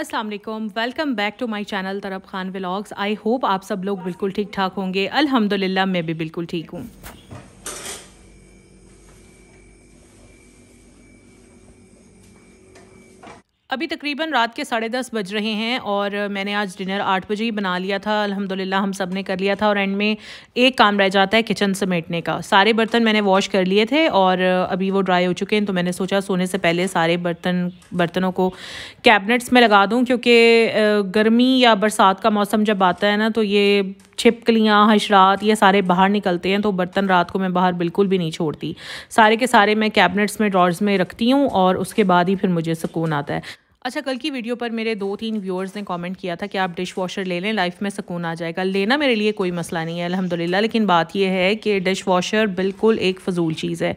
अस्सलाम वालेकुम welcome back to my channel Taraf Khan vlogs I hope आप सब लोग बिल्कुल ठीक ठाक होंगे। अल्हम्दुलिल्लाह, मैं भी बिल्कुल ठीक हूँ। अभी तकरीबन रात के साढ़े दस बज रहे हैं और मैंने आज डिनर आठ बजे ही बना लिया था। अल्हम्दुलिल्लाह, हम सबने कर लिया था और एंड में एक काम रह जाता है किचन समेटने का। सारे बर्तन मैंने वॉश कर लिए थे और अभी वो ड्राई हो चुके हैं तो मैंने सोचा सोने से पहले सारे बर्तन, बर्तनों को कैबिनेट्स में लगा दूँ, क्योंकि गर्मी या बरसात का मौसम जब आता है ना तो ये छिपकलियाँ, हशरात, ये सारे बाहर निकलते हैं तो बर्तन रात को मैं बाहर बिल्कुल भी नहीं छोड़ती। सारे के सारे मैं कैबिनेट्स में ड्रॉर्स में रखती हूँ और उसके बाद ही फिर मुझे सुकून आता है। अच्छा कल की वीडियो पर मेरे दो तीन व्यूअर्स ने कमेंट किया था कि आप डिश वॉशर ले लें लाइफ में सुकून आ जाएगा। लेना मेरे लिए कोई मसला नहीं है अल्हम्दुलिल्लाह लेकिन बात यह है कि डिश वॉशर बिल्कुल एक फ़जूल चीज़ है।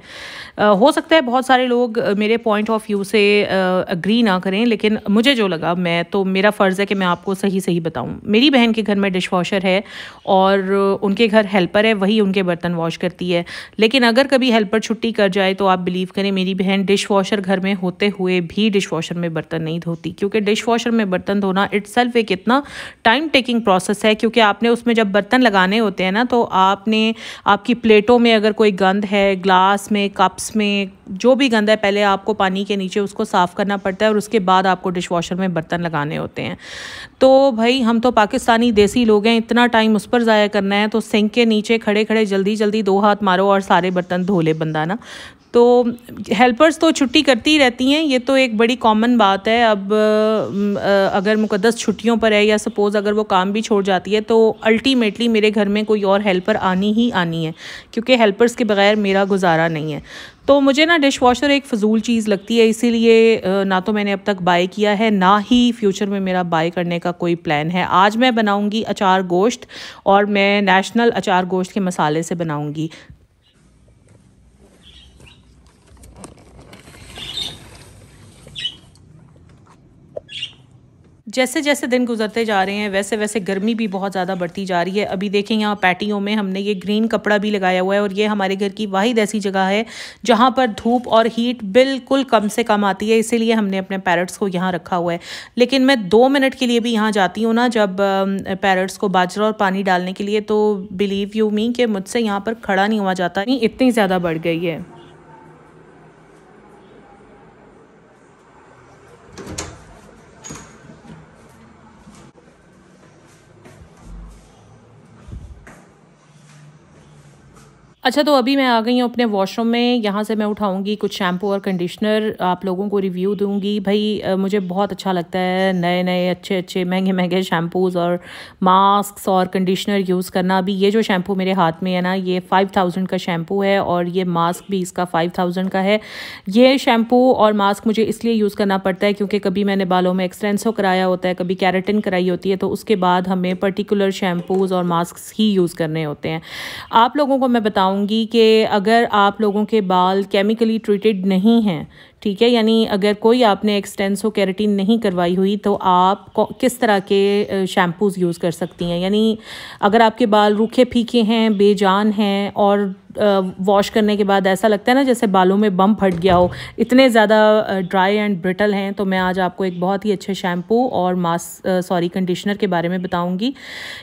आ, हो सकता है बहुत सारे लोग मेरे पॉइंट ऑफ़ व्यू से अग्री ना करें लेकिन मुझे जो लगा मैं तो मेरा फ़र्ज़ है कि मैं आपको सही सही बताऊँ। मेरी बहन के घर में डिश वॉशर है और उनके घर हेल्पर है वही उनके बर्तन वॉश करती है। लेकिन अगर कभी हेल्पर छुट्टी कर जाए तो आप बिलीव करें मेरी बहन डिश वॉशर घर में होते हुए भी डिश वॉशर में बर्तन नहीं नहीं धोती, क्योंकि डिश वॉशर में बर्तन धोना इट सेल्फ एक इतना टाइम टेकिंग प्रोसेस है, क्योंकि आपने उसमें जब बर्तन लगाने होते हैं ना तो आपने, आपकी प्लेटों में अगर कोई गंद है ग्लास में कप्स में, जो भी गंद है, पहले आपको पानी के नीचे उसको साफ़ करना पड़ता है और उसके बाद आपको डिश वॉशर में बर्तन लगाने होते हैं। तो भाई, हम तो पाकिस्तानी देसी लोग हैं, इतना टाइम उस पर ज़ाया करना है तो सिंक के नीचे खड़े खड़े जल्दी जल्दी दो हाथ मारो और सारे बर्तन धो ले बंदा ना। तो हेल्पर्स तो छुट्टी करती रहती हैं, ये तो एक बड़ी कॉमन बात है। अब अगर मुकदस छुट्टियों पर है या सपोज़ अगर वो काम भी छोड़ जाती है तो अल्टीमेटली मेरे घर में कोई और हेल्पर आनी ही आनी है, क्योंकि हेल्पर्स के बगैर मेरा गुजारा नहीं है। तो मुझे ना डिश वॉशर एक फ़जूल चीज़ लगती है, इसीलिए ना तो मैंने अब तक बाय किया है, ना ही फ्यूचर में मेरा बाय करने का कोई प्लान है। आज मैं बनाऊँगी अचार गोश्त और मैं नेशनल अचार गोश्त के मसाले से बनाऊँगी। जैसे जैसे दिन गुजरते जा रहे हैं वैसे वैसे गर्मी भी बहुत ज़्यादा बढ़ती जा रही है। अभी देखें, यहाँ पैटियों में हमने ये ग्रीन कपड़ा भी लगाया हुआ है और ये हमारे घर की वाहिद ऐसी जगह है, जहाँ पर धूप और हीट बिल्कुल कम से कम आती है, इसीलिए हमने अपने पैरट्स को यहाँ रखा हुआ है। लेकिन मैं दो मिनट के लिए भी यहाँ जाती हूँ ना, जब पैरट्स को बाजरा और पानी डालने के लिए तो बिलीव यू मी कि मुझसे यहाँ पर खड़ा नहीं हुआ जाता, नहीं, इतनी ज़्यादा बढ़ गई है। अच्छा तो अभी मैं आ गई हूँ अपने वॉशरूम में। यहाँ से मैं उठाऊँगी कुछ शैम्पू और कंडीशनर आप लोगों को रिव्यू दूँगी। भाई मुझे बहुत अच्छा लगता है नए नए अच्छे अच्छे महँगे महँगे शैम्पूज़ और मास्क और कंडीशनर यूज़ करना। अभी ये जो शैम्पू मेरे हाथ में है ना, ये फ़ाइव थाउज़ेंड का शैम्पू है और ये मास्क भी इसका फ़ाइव थाउज़ेंड का है। ये शैम्पू और मास्क मुझे इसलिए यूज़ करना पड़ता है क्योंकि कभी मैंने बालों में एक्सटेंसो कराया होता है, कभी कैरेटिन कराई होती है तो उसके बाद हमें पर्टिकुलर शैम्पूज़ और मास्क ही यूज़ करने होते हैं। आप लोगों को मैं बताऊँ बताऊँगी कि अगर आप लोगों के बाल केमिकली ट्रीटेड नहीं हैं, ठीक है? यानी अगर कोई आपने एक्सटेंसो कैरेटीन नहीं करवाई हुई तो आप किस तरह के शैम्पूज़ यूज़ कर सकती हैं? यानी अगर आपके बाल रूखे फीके हैं, बेजान हैं, और वॉश करने के बाद ऐसा लगता है ना जैसे बालों में बम फट गया हो। इतने ज़्यादा ड्राई एंड ब्रिटल हैं तो मैं आज आपको एक बहुत ही अच्छे शैम्पू और मास सॉरी कंडीशनर के बारे में बताऊँगी।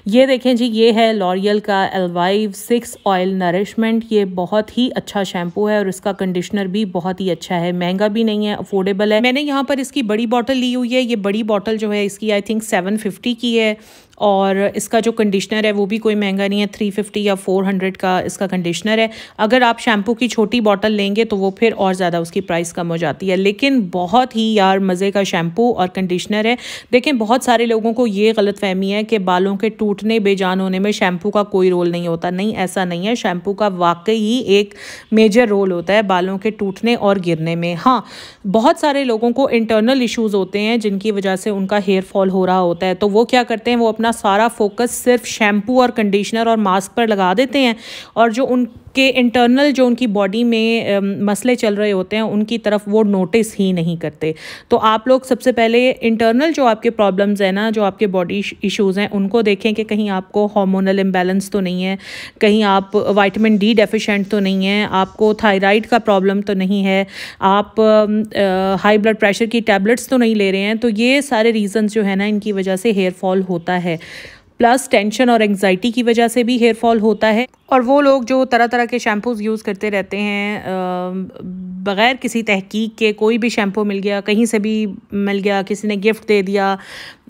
ये देखें जी, ये है लॉरियल का एलवाइव सिक्स ऑयल नरिशमेंट ये बहुत ही अच्छा शैम्पू है और इसका कंडीशनर भी बहुत ही अच्छा है। महँगा भी नहीं है अफोर्डेबल है। मैंने यहाँ पर इसकी बड़ी बॉटल ली हुई है। ये बड़ी बॉटल जो है, इसकी आई थिंक सेवन की है। और इसका जो कंडीशनर है, वो भी कोई महँगा नहीं है थ्री फिफ्टी या फोर हंड्रेड का इसका कंडीशनर है। अगर आप शैम्पू की छोटी बॉटल लेंगे तो वो फिर और ज़्यादा उसकी प्राइस कम हो जाती है। लेकिन बहुत ही यार मज़े का शैम्पू और कंडीशनर है। देखें, बहुत सारे लोगों को ये गलत फहमी है कि बालों के टूटने, बेजान होने में शैम्पू का कोई रोल नहीं होता। नहीं, ऐसा नहीं है। शैम्पू का वाकई ही एक मेजर रोल होता है बालों के टूटने और गिरने में। हाँ बहुत सारे लोगों को इंटरनल इशूज़ होते हैं, जिनकी वजह से उनका हेयर फॉल हो रहा होता है। तो वो क्या करते हैं? वो अपना अपना सारा फोकस सिर्फ़ शैम्पू और कंडीशनर और मास्क पर लगा देते हैं और जो उन कि इंटरनल जो उनकी बॉडी में मसले चल रहे होते हैं, उनकी तरफ़ वो नोटिस ही नहीं करते। तो आप लोग सबसे पहले इंटरनल जो आपके प्रॉब्लम्स हैं ना, जो आपके बॉडी इश्यूज़ हैं, उनको देखें कि कहीं आपको हार्मोनल इम्बेलेंस तो नहीं है, कहीं आप वाइटामिन डी डेफिशेंट तो नहीं है, आपको थायराइड का प्रॉब्लम तो नहीं है, आप हाई ब्लड प्रेशर की टैबलेट्स तो नहीं ले रहे हैं तो ये सारे रीज़न्स जो है ना, इनकी वजह से हेयर फॉल होता है। प्लस टेंशन और एंगजाइटी की वजह से भी हेयर फॉल होता है। और वो लोग जो तरह तरह के शैम्पूज़ यूज़ करते रहते हैं बग़ैर किसी तहकीक के कोई भी शैम्पू मिल गया, कहीं से भी मिल गया, किसी ने गिफ्ट दे दिया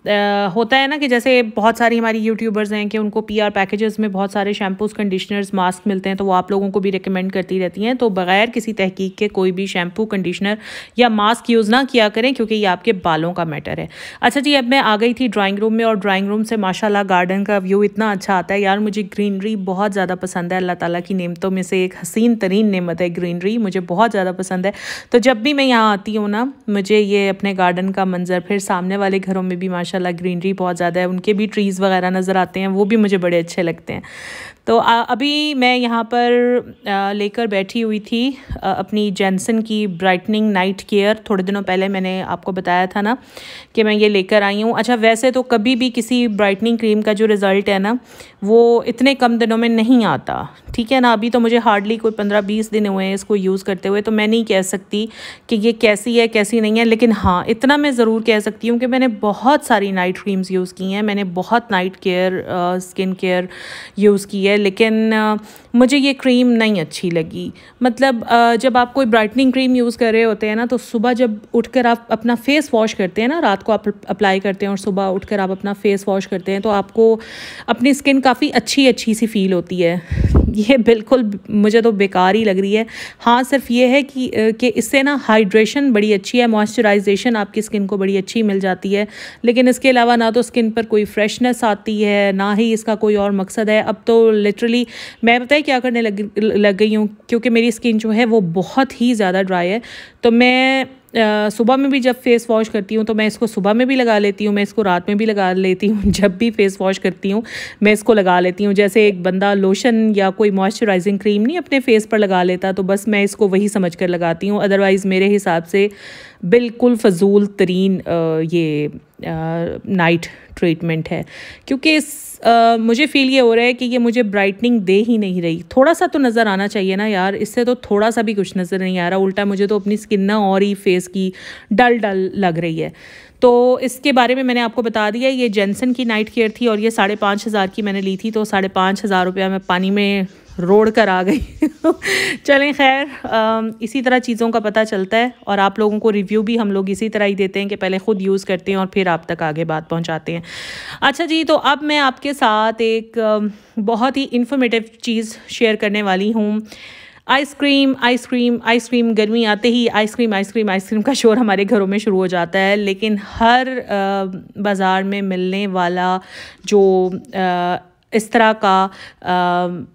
होता है ना कि जैसे बहुत सारी हमारी यूट्यूबर्स हैं कि उनको पीआर पैकेजेस में बहुत सारे शैम्पूज़ कंडीशनर्स मास्क मिलते हैं तो वो आप लोगों को भी रिकमेंड करती रहती हैं। तो बग़ैर किसी तहकीक के कोई भी शैम्पू कंडीशनर या मास्क यूज़ ना किया करें, क्योंकि ये आपके बालों का मैटर है। अच्छा जी, अब मैं आ गई थी ड्राइंग रूम में और ड्राइंग रूम से माशाला गार्डन का व्यू इतना अच्छा आता है। यार, मुझे ग्रीनरी बहुत ज़्यादा पसंद है। अल्लाह ताली की नेमतों में से एक हसीन तरीन नेमत है ग्रीनरी मुझे बहुत ज़्यादा पसंद है। तो जब भी मैं यहाँ आती हूँ ना, मुझे ये अपने गार्डन का मंज़र, फिर सामने वाले घरों में भी माशाल्लाह ग्रीनरी बहुत ज़्यादा है, उनके भी ट्रीज़ वगैरह नज़र आते हैं, वो भी मुझे बड़े अच्छे लगते हैं। तो अभी मैं यहाँ पर लेकर बैठी हुई थी अपनी जेंसन की ब्राइटनिंग नाइट केयर थोड़े दिनों पहले मैंने आपको बताया था ना कि मैं ये लेकर आई हूँ। अच्छा वैसे तो कभी भी किसी ब्राइटनिंग क्रीम का जो रिज़ल्ट है ना, वो इतने कम दिनों में नहीं आता। ठीक है ना? अभी तो मुझे हार्डली कोई पंद्रह बीस दिन हुए हैं इसको यूज़ करते हुए तो मैं नहीं कह सकती कि ये कैसी है, कैसी नहीं है। लेकिन हाँ इतना मैं ज़रूर कह सकती हूँ कि मैंने बहुत सारी नाइट क्रीम्स यूज़ की हैं। मैंने बहुत night care skin care use की है। लेकिन मुझे ये क्रीम नहीं अच्छी लगी। मतलब जब आप कोई ब्राइटनिंग क्रीम यूज़ कर रहे होते हैं ना तो सुबह जब उठकर आप अपना फेस वॉश करते हैं ना, रात को आप अप्लाई करते हैं और सुबह उठकर आप अपना फेस वॉश करते हैं तो आपको अपनी स्किन काफ़ी अच्छी अच्छी सी फील होती है। ये बिल्कुल मुझे तो बेकार ही लग रही है। हाँ सिर्फ़ ये है कि कि इससे ना हाइड्रेशन बड़ी अच्छी है मॉइस्चराइजेशन आपकी स्किन को बड़ी अच्छी मिल जाती है। लेकिन इसके अलावा ना तो स्किन पर कोई फ्रेशनेस आती है, ना ही इसका कोई और मकसद है। अब तो लिटरली मैं पता है क्या करने लग लग गई हूँ? क्योंकि मेरी स्किन जो है वो बहुत ही ज़्यादा ड्राई है। तो मैं सुबह में भी जब फेस वॉश करती हूँ तो मैं इसको सुबह में भी लगा लेती हूँ, मैं इसको रात में भी लगा लेती हूँ, जब भी फेस वॉश करती हूँ, मैं इसको लगा लेती हूँ। जैसे एक बंदा लोशन या कोई मॉइस्चराइजिंग क्रीम नहीं अपने फेस पर लगा लेता तो बस मैं इसको वही समझ कर लगाती हूँ। अदरवाइज़ मेरे हिसाब से बिल्कुल फजूल तरीन ये नाइट ट्रीटमेंट है। क्योंकि इस आ, मुझे फ़ील ये हो रहा है कि ये मुझे ब्राइटनिंग दे ही नहीं रही। थोड़ा सा तो नज़र आना चाहिए ना यार इससे तो थोड़ा सा भी कुछ नज़र नहीं आ रहा। उल्टा मुझे तो अपनी स्किन ना और ही फेस की डल डल लग रही है। तो इसके बारे में मैंने आपको बता दिया ये जेंसन की नाइट केयर थी और ये साढ़े पाँच हज़ार की मैंने ली थी तो साढ़े पाँच हज़ार रुपया मैं पानी में रोड कर आ गई। चलें खैर इसी तरह चीज़ों का पता चलता है और आप लोगों को रिव्यू भी हम लोग इसी तरह ही देते हैं कि पहले ख़ुद यूज़ करते हैं और फिर आप तक आगे बात पहुंचाते हैं। अच्छा जी तो अब मैं आपके साथ एक बहुत ही इन्फॉर्मेटिव चीज़ शेयर करने वाली हूँ। आइसक्रीम आइसक्रीम आइसक्रीम गर्मी आते ही आइसक्रीम आइसक्रीम आइसक्रीम का शोर हमारे घरों में शुरू हो जाता है, लेकिन हर बाज़ार में मिलने वाला जो इस तरह का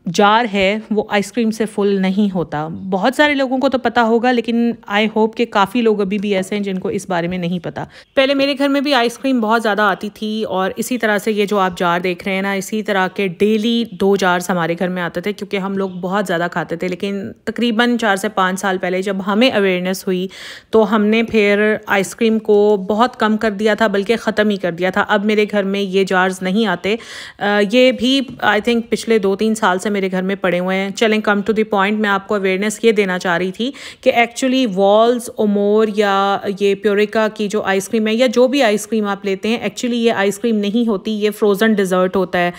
जार है, वो आइसक्रीम से फुल नहीं होता। बहुत सारे लोगों को तो पता होगा, लेकिन आई होप कि काफ़ी लोग अभी भी ऐसे हैं जिनको इस बारे में नहीं पता। पहले मेरे घर में भी आइसक्रीम बहुत ज़्यादा आती थी, और इसी तरह से ये जो आप जार देख रहे हैं ना, इसी तरह के डेली दो जार्स हमारे घर में आते थे, क्योंकि हम लोग बहुत ज़्यादा खाते थे। लेकिन तकरीबन चार से पाँच साल पहले जब हमें अवेयरनेस हुई तो हमने फिर आइसक्रीम को बहुत कम कर दिया था, बल्कि ख़त्म ही कर दिया था। अब मेरे घर में ये जार्स नहीं आते। ये भी भी आई थिंक पिछले दो तीन साल से मेरे घर में पड़े हुए हैं। चलें कम टू द पॉइंट मैं आपको अवेयरनेस ये देना चाह रही थी कि एक्चुअली वॉल्स ओमोर या ये प्योरिका की जो आइसक्रीम है या जो भी आइसक्रीम आप लेते हैं एक्चुअली ये आइसक्रीम नहीं होती, ये फ्रोज़न डिज़र्ट होता है।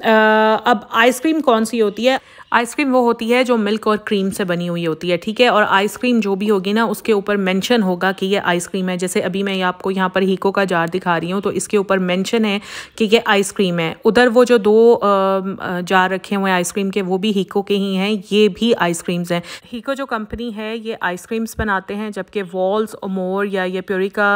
अब आइसक्रीम कौन सी होती है? आइसक्रीम वो होती है जो मिल्क और क्रीम से बनी हुई होती है, ठीक है? और आइसक्रीम जो भी होगी ना, उसके ऊपर मेंशन होगा कि ये आइसक्रीम है। जैसे अभी मैं आपको यहाँ पर हीको का जार दिखा रही हूँ तो इसके ऊपर मेंशन है कि ये आइसक्रीम है। उधर वो जो दो जार रखे हुए हैं आइसक्रीम के, वो भी हीको के ही हैं, ये भी आइसक्रीम्स हैं। हीको जो कंपनी है, ये आइसक्रीम्स बनाते हैं, जबकि वॉल्स ओमोर या ये प्योरिका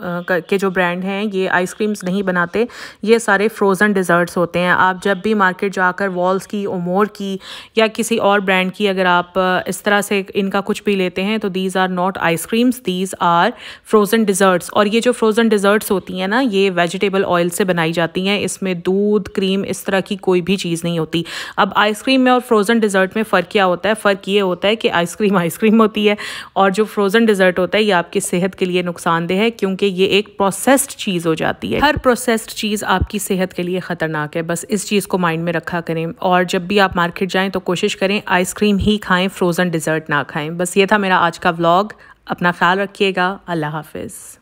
के जो ब्रांड हैं, ये आइसक्रीम्स नहीं बनाते। ये सारे फ्रोज़न डिज़र्ट्स होते हैं। आप जब भी मार्केट जाकर वॉल्स की ओमोर की या किसी और ब्रांड की अगर आप इस तरह से इनका कुछ भी लेते हैं तो these are not ice creams these are frozen desserts और ये जो फ्रोज़न डिज़र्ट्स होती हैं ना, ये वेजिटेबल ऑयल से बनाई जाती हैं। इसमें दूध क्रीम इस तरह की कोई भी चीज़ नहीं होती। अब आइसक्रीम में और फ्रोज़न डिज़र्ट में फ़र्क क्या होता है? फ़र्क ये होता है कि आइसक्रीम आइसक्रीम होती है। और जो फ्रोज़न डिज़र्ट होता है, ये आपकी सेहत के लिए नुकसानदेह है, क्योंकि ये एक प्रोसेस्ड चीज़ हो जाती है। हर प्रोसेस्ड चीज़ आपकी सेहत के लिए ख़तरनाक है। बस इस चीज़ को माइंड में रखा करें और जब भी आप मार्केट जाएँ तो कोशिश करें आइसक्रीम ही खाएँ फ्रोज़न डिज़र्ट ना खाएँ। बस ये था मेरा आज का व्लॉग अपना ख्याल रखिएगा। अल्लाह हाफिज़।